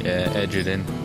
Uh, yeah, edge it in.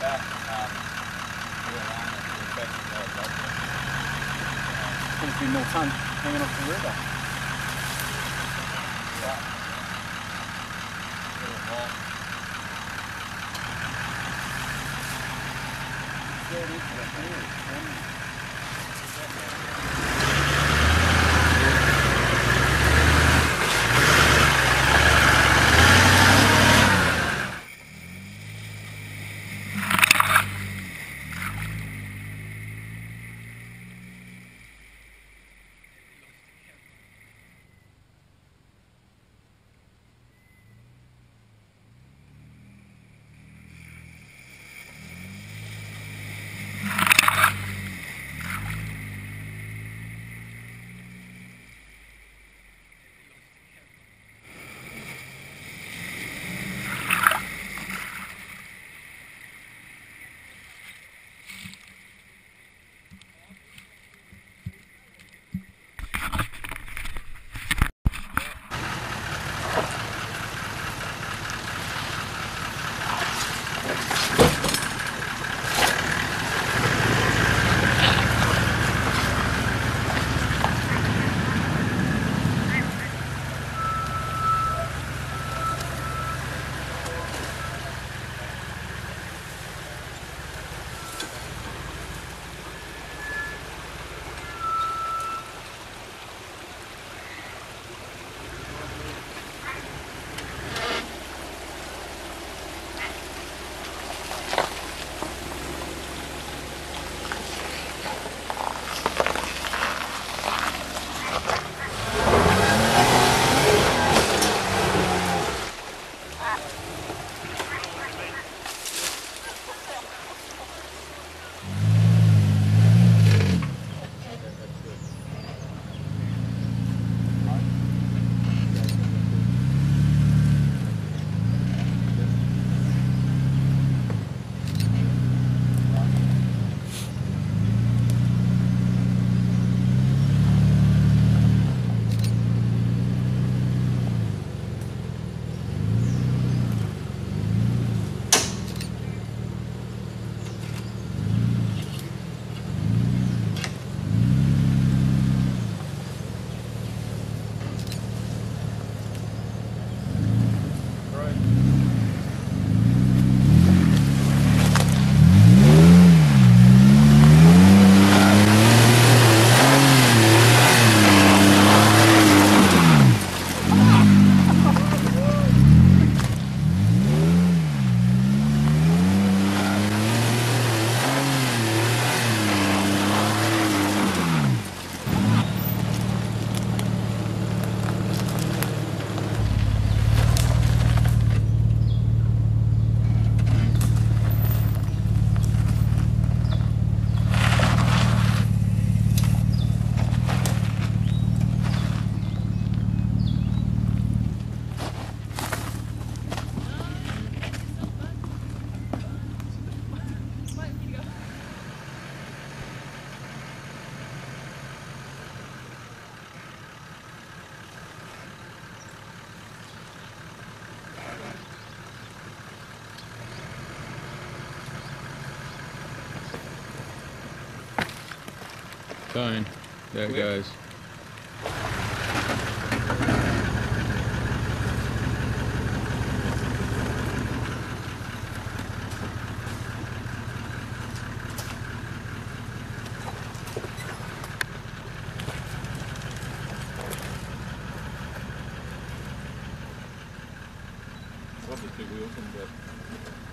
Back, um, to the line and go back to. There's be more ton hanging off the river. Yeah. Little wall. There it is, fine. There it goes. Obviously we opened it.